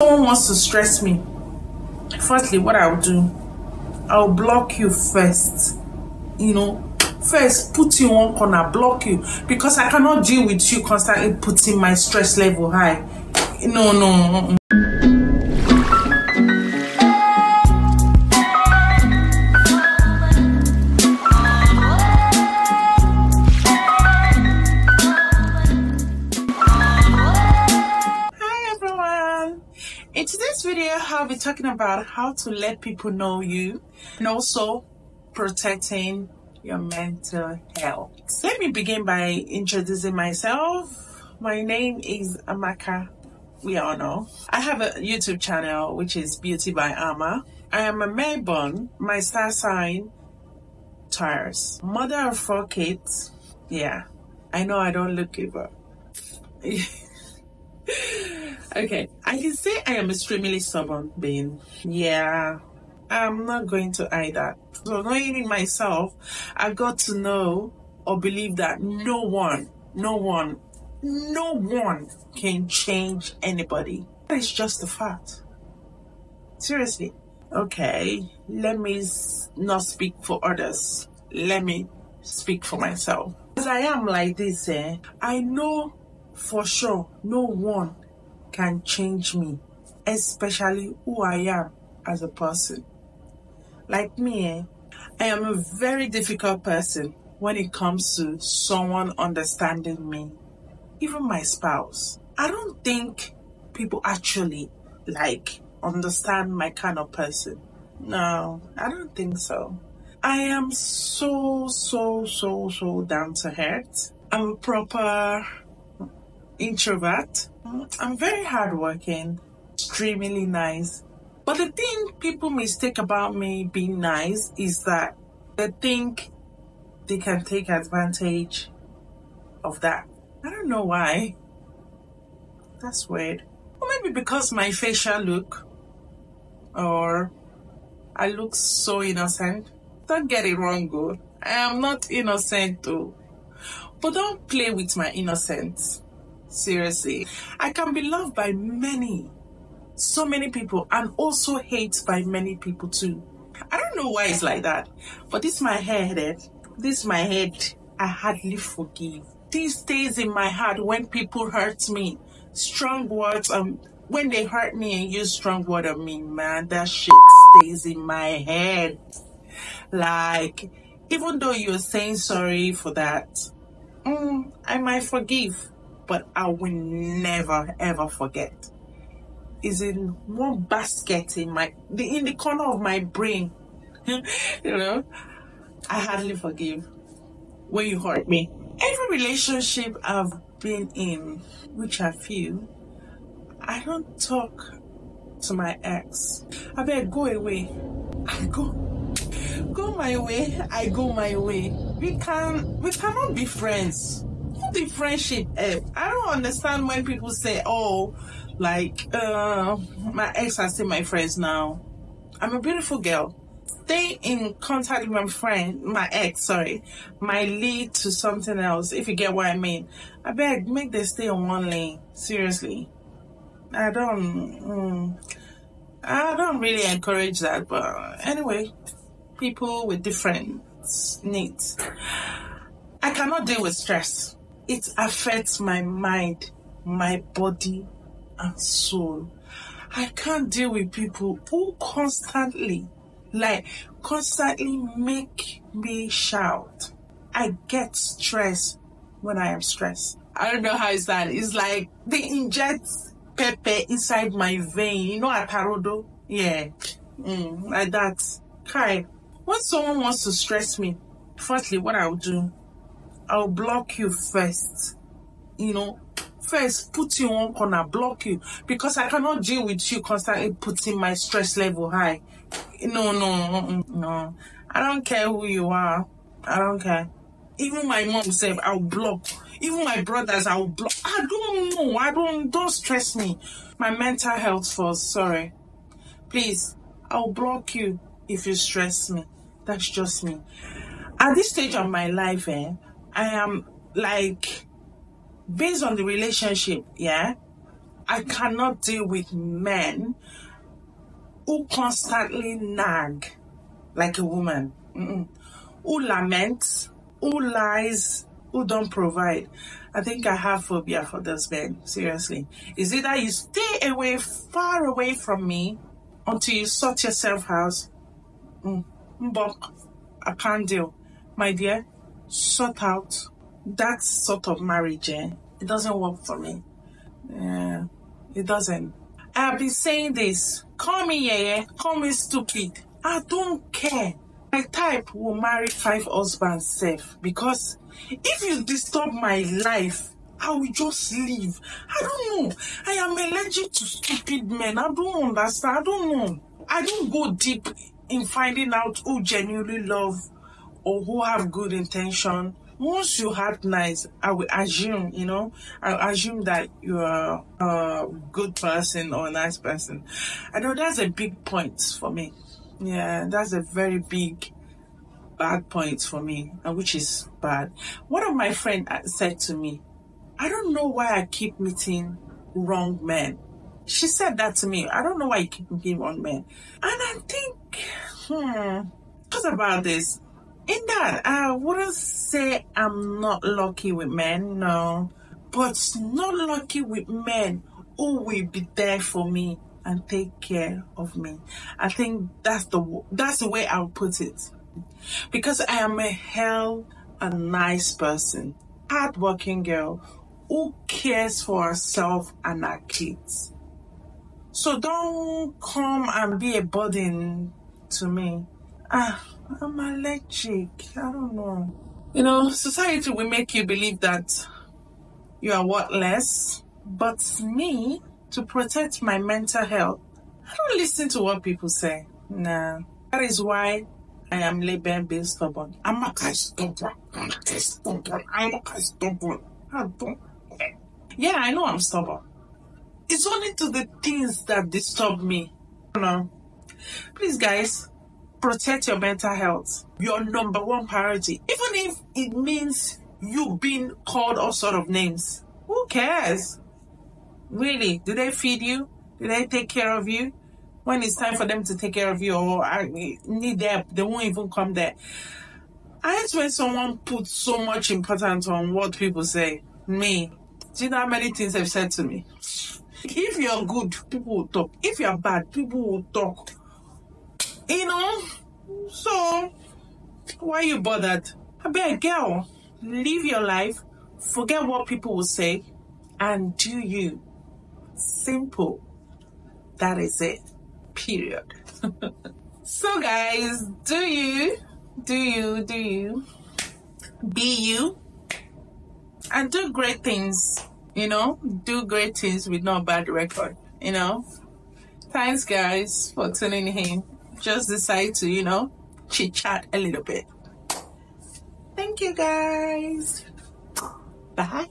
someone wants to stress me, firstly, what I'll do, I'll block you first. You know, first put you one corner, block you because I cannot deal with you constantly putting my stress level high. No, no. Hi talking about how to let people know you and also protecting your mental health. Let me begin by introducing myself. My name is Amaka. We all know. I have a YouTube channel which is Beauty by Ama. I am a Melbourne. My star sign Taurus. Mother of four kids. Yeah. I know I don't look it, but okay, I can say I am extremely stubborn being. Yeah, I'm not going to hide that. So knowing myself, I got to know or believe that no one, no one, no one can change anybody. That is just a fact. Seriously. Okay, let me not speak for others. Let me speak for myself. As I am like this, eh, I know for sure no one can change me, especially who I am as a person. Like me, eh, I am a very difficult person when it comes to someone understanding me, even my spouse. I don't think people actually like understand my kind of person. No, I don't think so. I am so, so, so, so down to earth. I'm a proper introvert. I'm very hardworking, extremely nice. But the thing people mistake about me being nice is that they think they can take advantage of that. I don't know why. That's weird. Or maybe because my facial look, or I look so innocent. Don't get it wrong, good. I am not innocent though. But don't play with my innocence. Seriously. I can be loved by many, so many people, and also hated by many people too. I don't know why it's like that, but this my head. eh? This my head. I hardly forgive. This stays in my heart when people hurt me. Strong words, um, when they hurt me and use strong word on me, man, that shit stays in my head. Like, even though you're saying sorry for that, mm, I might forgive, but I will never ever forget. Is in one basket in my the in the corner of my brain. you know, I hardly forgive when you hurt me. Every relationship I've been in, which I feel, I don't talk to my ex. I beg go away. I go go my way, I go my way. We can we cannot be friends. The friendship eh? I don't understand when people say, Oh, like uh my ex are still my friends now. I'm a beautiful girl. Stay in contact with my friend, my ex, sorry, might lead to something else, if you get what I mean. I beg, make them stay on one lane. Seriously. I don't, mm, I don't really encourage that, but anyway, people with different needs. I cannot deal with stress. It affects my mind, my body, and soul. I can't deal with people who constantly, like, constantly make me shout. I get stressed when I am stressed. I don't know how it's that. It's like they inject pepper inside my vein. You know, atarodo? Yeah. Mm, like that. Kai, when someone wants to stress me, firstly, what I'll do, I'll block you first. You know, first put you one corner, block you because I cannot deal with you constantly putting my stress level high. No, no, no. I don't care who you are. I don't care. Even my mom said I'll block. Even my brothers, I'll block. I don't know. I don't. Don't stress me. My mental health first. Sorry. Please, I'll block you if you stress me. That's just me. At this stage of my life, eh, I am like, based on the relationship, yeah, I cannot deal with men who constantly nag like a woman, Mm-mm. who laments, who lies, who don't provide. I think I have phobia for those men. Seriously, is it that you stay away, far away from me, until you sort yourself out. Mm. I can't deal, my dear. Sort out that sort of marriage. Eh? It doesn't work for me. Yeah, it doesn't. I've been saying this. Call me yeah, call me stupid. I don't care. My type will marry five husbands safe because if you disturb my life, I will just leave. I don't know. I am allergic to stupid men. I don't understand. I don't know. I don't go deep in finding out who genuinely love or who have good intention. Once you have nice, I will assume, you know, I assume that you're a good person or a nice person. I know that's a big point for me. Yeah, that's a very big bad point for me, which is bad. One of my friend said to me, I don't know why I keep meeting wrong men. She said that to me. I don't know why I keep meeting wrong men. And I think, hmm, what about this? In that, I wouldn't say I'm not lucky with men, no, but not lucky with men who will be there for me and take care of me. I think that's the that's the way I would put it, because I am a hell a nice person, hardworking girl who cares for herself and her kids. So don't come and be a burden to me. Ah, I'm allergic. I don't know. You know, society will make you believe that you are worthless, but me, to protect my mental health, I don't listen to what people say. Nah. That is why I am labeled being stubborn. I'm not stubborn. I'm not stubborn. I'm not stubborn. I don't. Yeah, I know I'm stubborn. It's only to the things that disturb me. You know. Please, guys, protect your mental health. Your number one priority. Even if it means you being called all sort of names. Who cares? Really? Do they feed you? Do they take care of you? When it's time for them to take care of you or I need them, they won't even come there. I hate when someone puts so much importance on what people say. Me. Do you know how many things they've said to me? If you're good, people will talk. If you're bad, people will talk. You know? So, why you bothered? I beg, girl, live your life, forget what people will say, and do you. Simple. That is it. Period. so, guys, do you, do you, do you, be you, and do great things, you know, do great things with no bad record, you know. Thanks, guys, for tuning in just decide to, you know, chit chat a little bit. Thank you guys. Bye.